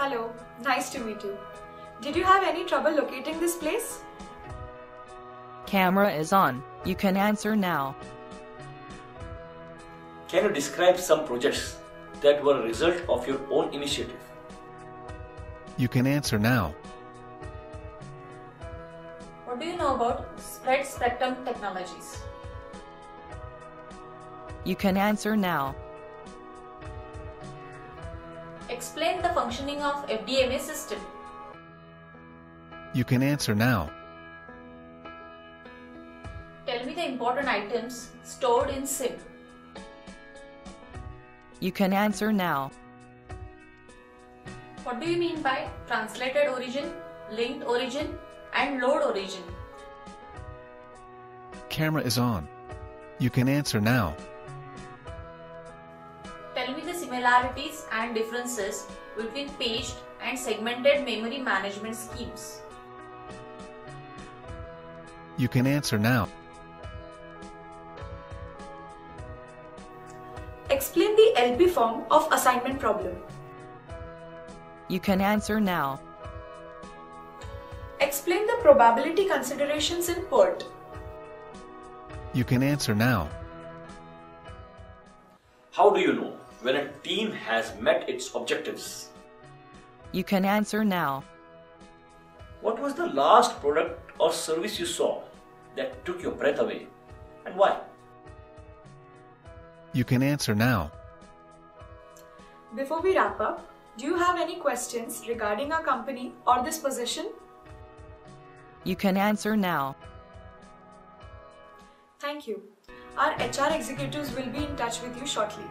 Hello, nice to meet you. Did you have any trouble locating this place? Camera is on. You can answer now. Can you describe some projects that were a result of your own initiative? You can answer now. What do you know about spread spectrum technologies? You can answer now. Explain the functioning of FDMA system. You can answer now. Tell me the important items stored in SIM. You can answer now. What do you mean by translated origin, linked origin, and load origin? Camera is on. You can answer now. Tell me the similarities and differences between paged and segmented memory management schemes. You can answer now. Explain the LP form of assignment problem. You can answer now. Explain the probability considerations in PERT. You can answer now. How do you know when a team has met its objectives? You can answer now. What was the last product or service you saw that took your breath away and why? You can answer now. Before we wrap up, do you have any questions regarding our company or this position? You can answer now. Thank you. Our HR executives will be in touch with you shortly.